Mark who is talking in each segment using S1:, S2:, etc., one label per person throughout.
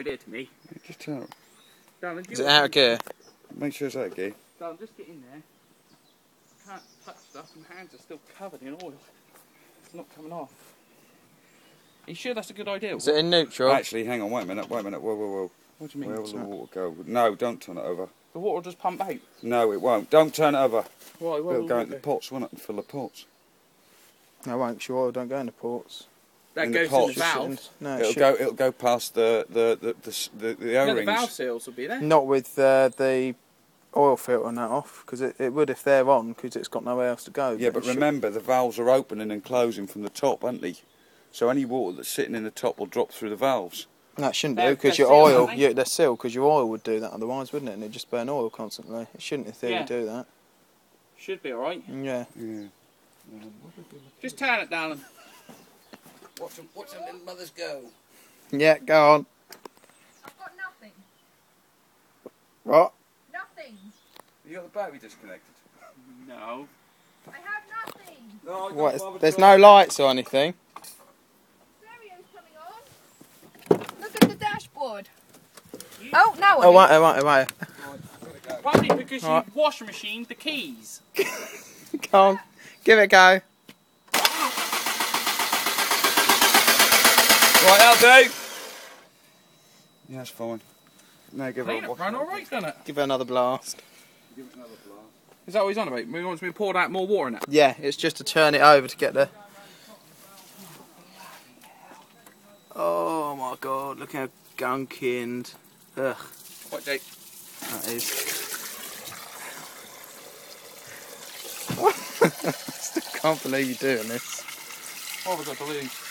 S1: idea to me.
S2: Just turn.
S1: Darling, do
S3: Is it out of gear?
S2: Make sure it's out of gear.
S1: Darling, just get in there. Can't touch stuff, and hands are still covered in oil. It's not coming off. Are you sure that's a good idea?
S3: Is it in neutral?
S2: Actually, hang on, wait a minute, wait a minute, whoa, whoa, whoa.
S1: What do you mean?
S2: Where will the water go? No, don't turn it over.
S1: The water will just pump out.
S2: No, it won't. Don't turn it over.
S1: Why? Why
S2: It'll
S1: will
S2: go
S1: it
S2: into the pots, won't it, and fill the pots.
S3: No, it won't. 'cause Your oil don't go in the ports.
S1: That
S2: in the
S1: goes
S2: pot,
S1: the
S2: just
S1: valve.
S3: No, it
S2: It'll
S3: should-
S2: go. It'll go past the the the the, s- the, the
S1: No, the valve seals will be there.
S3: Not with uh, the oil filter and that off, because it, it would if they're on, because it's got nowhere else to go.
S2: yeah, but
S3: it should-
S2: remember the valves are opening and closing from the top, aren't they? So any water that's sitting in the top will drop through the valves.
S3: No, it shouldn't
S1: They're-
S3: do, because your oil,
S1: they?
S3: yeah, they're sealed, because your oil would do that otherwise, wouldn't it? And it'd just burn oil constantly. It shouldn't, in theory,
S1: Yeah.
S3: do that.
S1: Should be alright.
S3: Yeah.
S2: Yeah.
S1: Just turn it, darling.
S2: Watch them, watch them little mothers go.
S3: Yeah, go on.
S4: I've got nothing.
S3: What?
S4: Nothing.
S2: You got the battery disconnected.
S1: No.
S4: I have nothing.
S2: No, I
S3: What? is- There's no lights or anything.
S4: Stereo's coming on. Look at the dashboard. Oh, no.
S3: Oh, oh, wait, oh, wait, wait.
S1: Probably because
S3: Alright.
S1: you wash machine the keys.
S3: Go on. Give it a go.
S2: Right, that'll do. Yeah, that's fine. No, give
S1: Clean
S2: it a
S1: it, run alright, doesn't it?
S3: Give it another blast.
S2: Give it another blast.
S1: Is that what he's on about? He wants me to pour out more water in it.
S3: Yeah, it's just to turn it over to get the. Oh my god, look how gunky and. Ugh,
S1: What, Jake?
S3: that is. I Still can't believe you're doing this.
S1: What have I got to lose?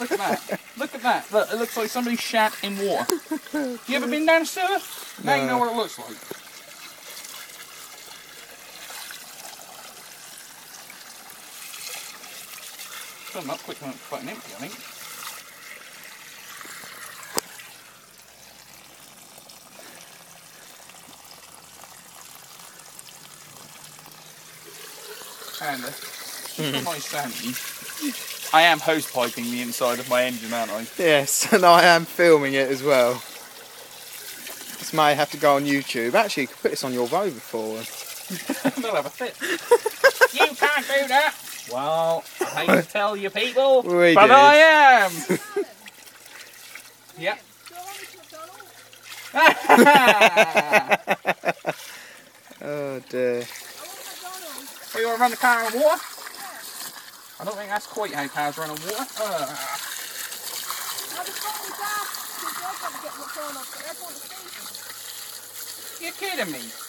S1: Look at that. Look at that. Look, it looks like somebody shat in water. You ever been down a sewer? Now you know what it looks like. Fill them up quick when it's fucking empty, I think. And uh, for my sanity, I am hose piping the inside of my engine, aren't I?
S3: Yes, and I am filming it as well. This may have to go on YouTube. Actually, you could put this on your Rover for us.
S1: They'll have a fit. you can't do that. Well, I hate to tell you people,
S3: We
S1: but
S3: did.
S1: I am. yep.
S4: Go on to McDonald's.
S3: Oh dear.
S4: I.
S1: Oh, you want to run the car on water? I don't think that's quite how cars run on water. Uh,
S4: Now the phone is off. Because I've got to get McDonald's. But I want the station.
S1: you're kidding me.